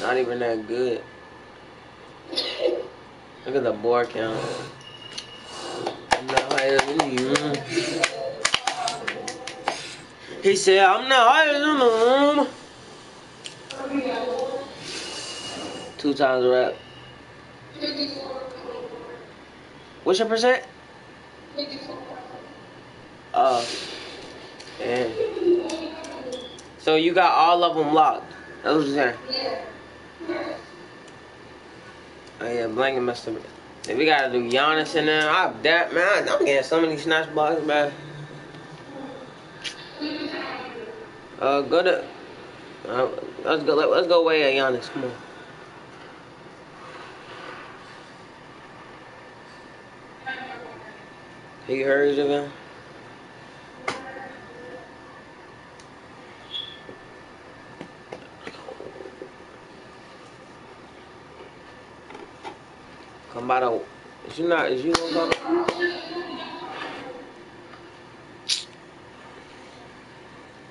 Not even that good. Look at the board count. I'm not higher than you. He said, I'm not higher than him. Two times a rep. What's your percent? Uh, yeah. So you got all of them locked. That's what you're saying. Oh yeah, blanket messed up. If we gotta do Giannis in there, I'm that man. I'm getting so many snatch blocks, man. Uh, go to. Uh, let's go. Let, let's go away at Giannis. Come on. He heard of Come by the. Is you not? Is you gonna come?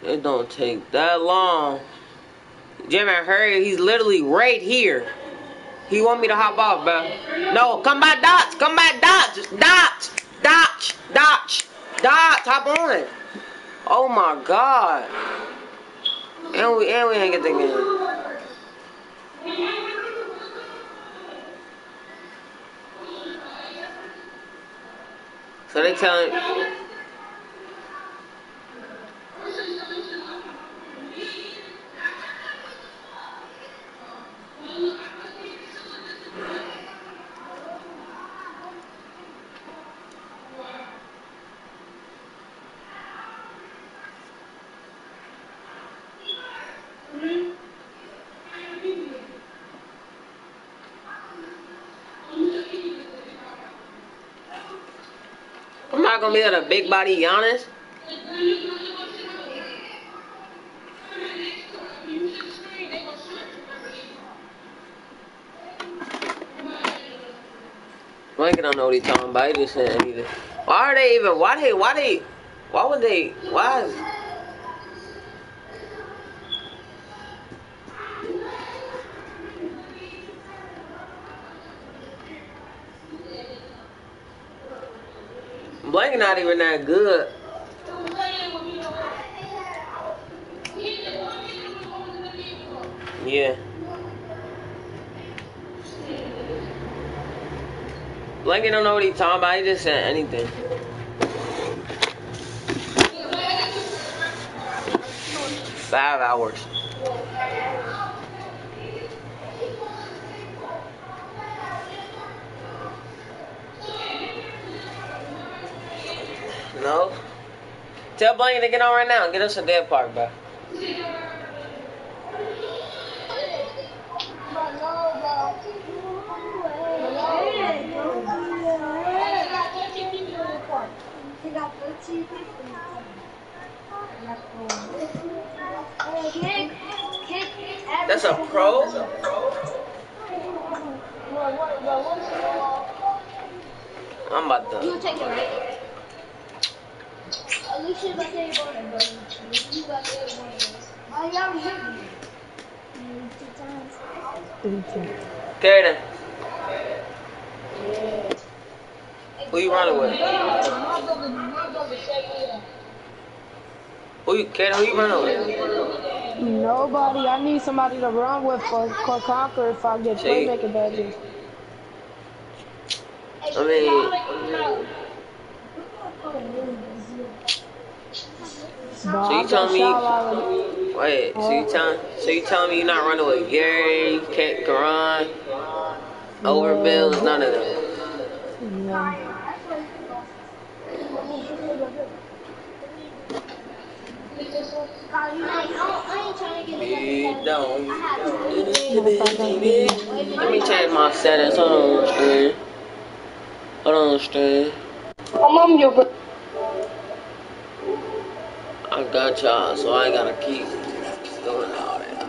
It don't take that long. Jimmy, hurry! He's literally right here. He want me to hop off, bro. No, come by dots. Come by dots. Dots. Dots. Dots. Dots. Hop on it. Oh my god. And we and we ain't get the game. So they telling gonna be to big body Giannis. Blanket don't know what he's talking about. He just anything. Why are they even? Why they? Why they? Why would they? Why? Blanket not even that good. Yeah. Blanket don't know what he's talking about. He just said anything. Five hours. Tell Blanket to get on right now. And get us a dead park, bro. That's a pro. I'm about to. You take it right. Alicia got the one, but you got the one. Oh, y'all hit me. Two times. Kaden. Who you running with? My brother, my brother said yeah. Who you, Kaden, who you running with? Nobody. I need somebody to run with for, for Conquer if I get See? playmaker badges. I mean, But So you got telling me- wait, so you telling, so you telling me you're not running with Gary, Kent, Karan, Overbills, none of them? Yeah. I ain't trying to get Be Let me change my settings. Hold on, stream. Hold on, stream. I'm on your bro. I got y'all, so I gotta keep doing all that.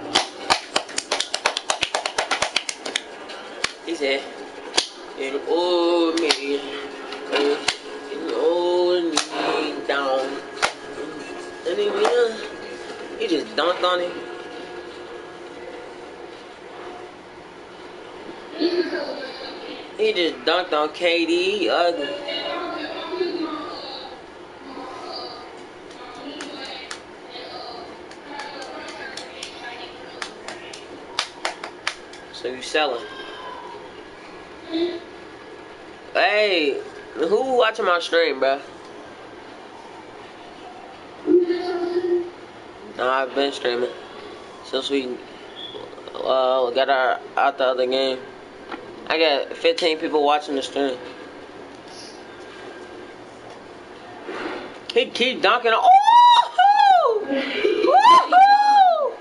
He said, "You owe me, you owe me down." And he, uh, he just dunked on him. He just dunked on KD. Ugly. Selling? Hey, who watching my stream, bro? No, I've been streaming since we uh, got our out the other game. I got 15 people watching the stream. He keep dunking. Oh! Woohoo!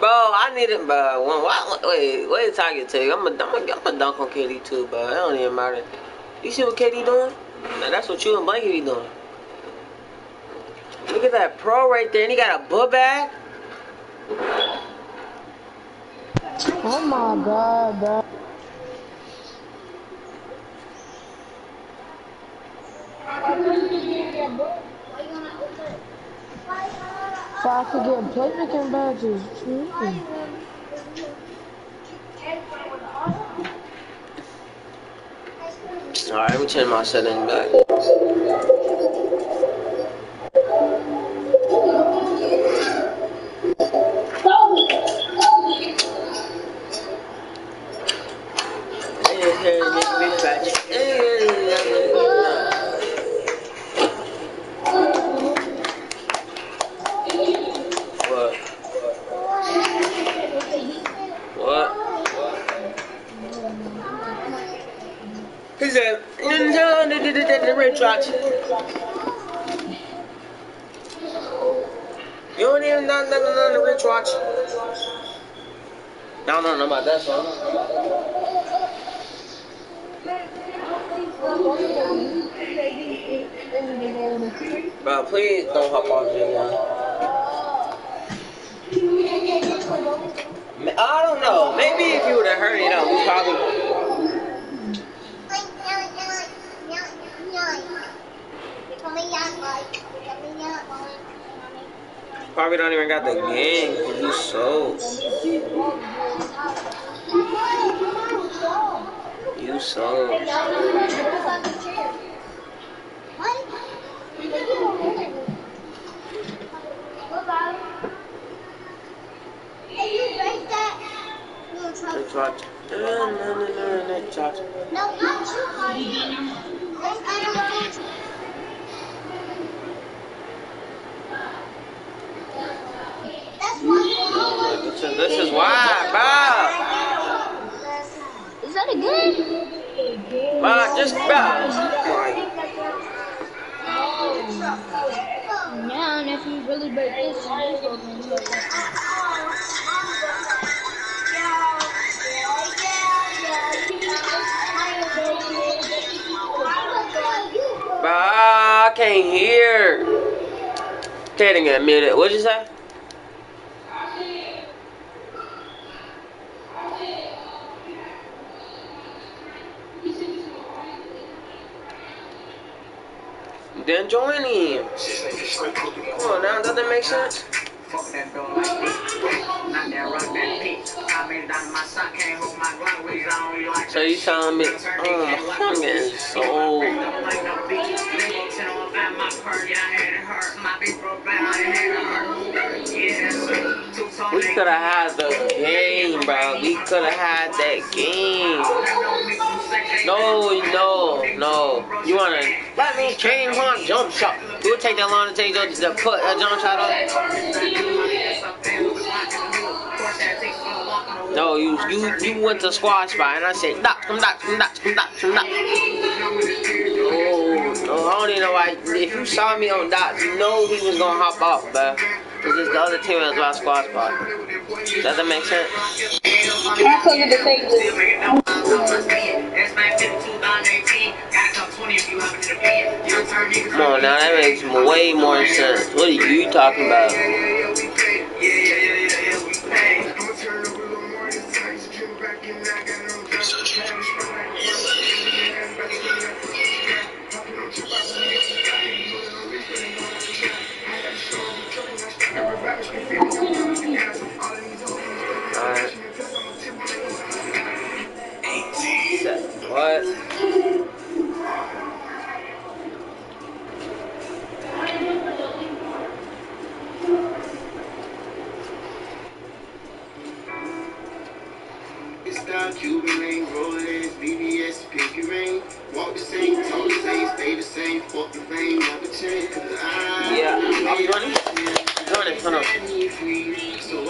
bro, I need it, bro. When, why, wait, wait, talking to you. I'm a, I'm a, I'm a dunk on KD too, bro. It don't even matter. You see what KD doing? Man, that's what you and Blanky be doing. Look at that pro right there, and he got a book bag. Oh my god, bro. Why you wanna open it? I could get playmaking badges. Mm. Alright, let me change my settings back. Watch. You don't even know nothing on the rich watch. I don't know about that song. Bro, please don't hop on Jigga. I don't know. Maybe if you would have heard it out, we probably. Probably don't even got the game because you sold. You sold. Hey, you break that? You in trouble. Rich watch. No, no, no, no, rich. No, not you, honey. That's not a That's why. This is, why, bro. Is that a good? Bro, just, bro. Yeah, and if you really break this, you just go Bro, I can't hear. Can't even admit it. What'd you say? Join him. Come on now, does that make sense? Me. I So you telling me, uh, oh, my fucking soul. We could have had the game, bro. We could have had that game. No, no, no. You wanna let me change one jump shot? It would take that long to take your to put a jump shot up. No, you you you went to squash spot and I said, dock, come dock, come dock, come dock, come dock. Oh, I don't even know why. If you saw me on dots, you know he was gonna hop off, bro. Cause it's the other team that was about squash spot. Does that make sense? I told you to take this. Come on now, that makes way more sense. What are you talking about? but Style, Cuban rain, Rolex, BBS, pinky ring. Walk the same, talk the same, stay the same. Fuck the fame, never change. Cause I yeah, I'm hold on.